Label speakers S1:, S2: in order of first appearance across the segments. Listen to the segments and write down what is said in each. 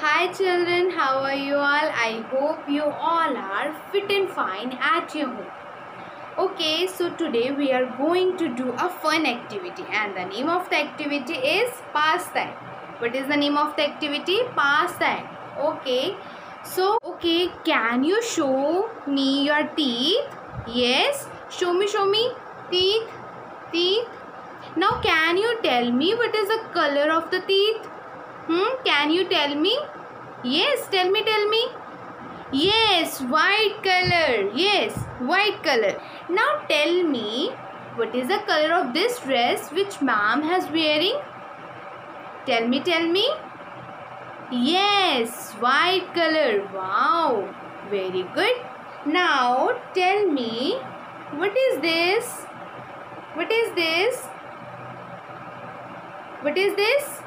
S1: Hi children, how are you all? I hope you all are fit and fine at your home. Okay, so today we are going to do a fun activity and the name of the activity is pastime. What is the name of the activity? Pastime. Okay. So, okay, can you show me your teeth? Yes. Show me, show me. Teeth. Teeth. Now, can you tell me what is the color of the teeth? Hmm, can you tell me? Yes, tell me, tell me. Yes, white color. Yes, white color. Now tell me, what is the color of this dress which ma'am has wearing? Tell me, tell me. Yes, white color. Wow, very good. Now tell me, what is this? What is this? What is this?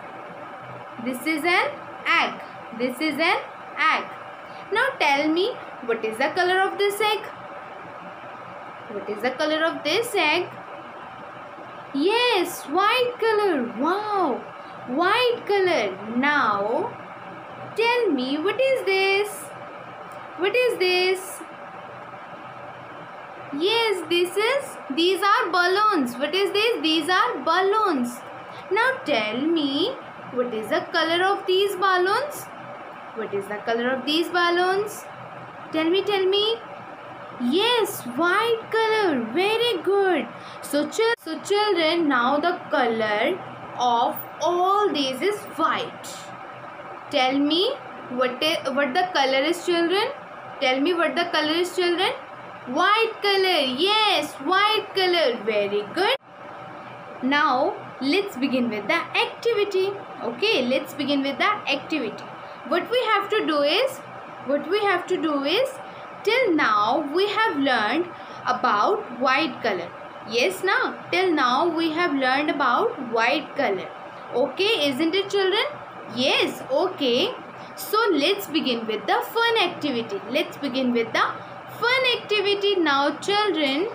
S1: This is an egg. This is an egg. Now tell me what is the color of this egg? What is the color of this egg? Yes, white color. Wow, white color. Now tell me what is this? What is this? Yes, this is, these are balloons. What is this? These are balloons. Now tell me what is the color of these balloons? What is the color of these balloons? Tell me, tell me. Yes, white color. Very good. So, ch- so children, now the color of all these is white. Tell me what is, what the color is, children? Tell me what the color is, children? White color. Yes, white color. Very good. Now, let's begin with the activity. Okay let's begin with the activity. What we have to do is what we have to do is till now we have learned about white color. Yes now till now we have learned about white color. Okay isn't it children? Yes okay. So let's begin with the fun activity. Let's begin with the fun activity. Now children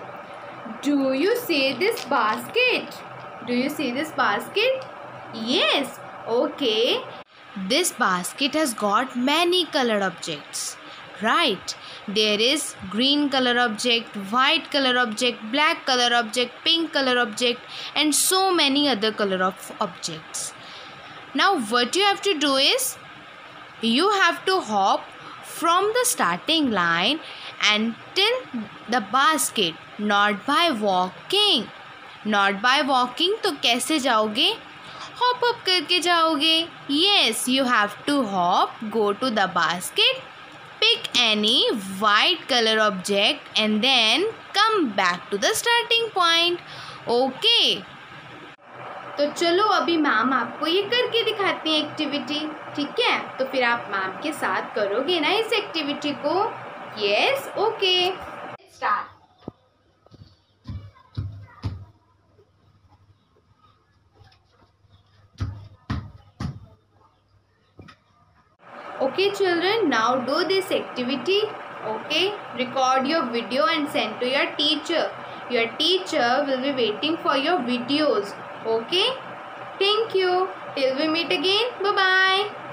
S1: do you see this basket do you see this basket? Yes. Okay. This basket has got many colored objects. Right. There is green color object, white color object, black color object, pink color object and so many other color of objects. Now what you have to do is you have to hop from the starting line until the basket not by walking not by walking तो कैसे जाओगे? Hop up करके जाओगे। Yes you have to hop go to the basket pick any white colour object and then come back to the starting point okay तो चलो अभी ma'am आपको ये करके दिखाती हैं एक्टिविटी ठीक है? तो फिर आप मैम के साथ करोगे ना इस एक्टिविटी को? Yes okay start okay children now do this activity. Okay record your video and send to your teacher. Your teacher will be waiting for your videos. Okay thank you. Till we meet again bye bye